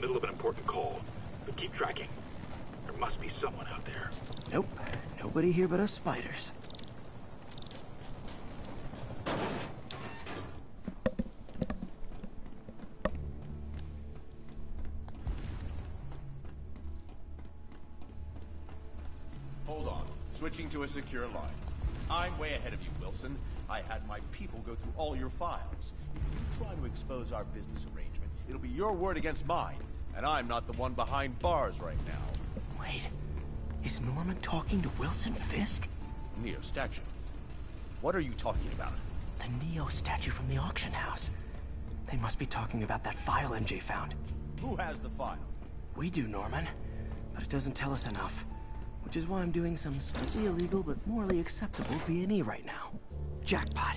middle of an important call, but keep tracking. There must be someone out there. Nope. Nobody here but us spiders. Hold on. Switching to a secure line. I'm way ahead of you, Wilson. I had my people go through all your files. If you try to expose our business arrangement, it'll be your word against mine. And I'm not the one behind bars right now. Wait. Is Norman talking to Wilson Fisk? Neo statue. What are you talking about? The Neo statue from the auction house. They must be talking about that file MJ found. Who has the file? We do, Norman. But it doesn't tell us enough. Which is why I'm doing some slightly illegal but morally acceptable B&E right now. Jackpot.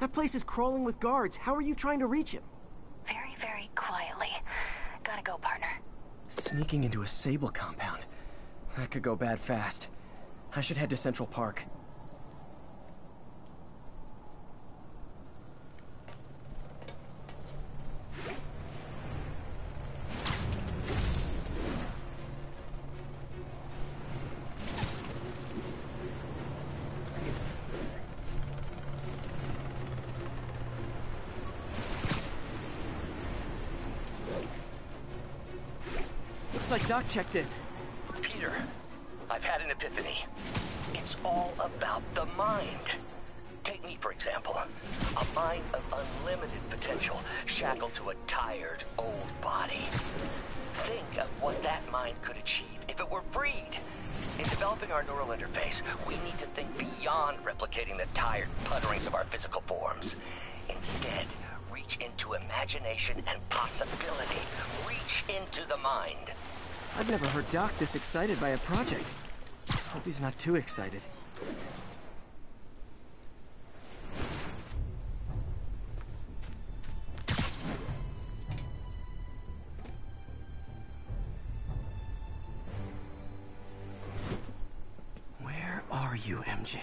That place is crawling with guards. How are you trying to reach him? Very, very quietly. Gotta go, partner. Sneaking into a Sable compound. That could go bad fast. I should head to Central Park. Looks like Doc checked in. Peter, I've had an epiphany. It's all about the mind. Take me, for example. A mind of unlimited potential, shackled to a tired, old body. Think of what that mind could achieve if it were freed. In developing our neural interface, we need to think beyond replicating the tired putterings of our physical forms. Instead, reach into imagination and possibility. Reach into the mind. I've never heard Doc this excited by a project. Hope he's not too excited. Where are you, MJ?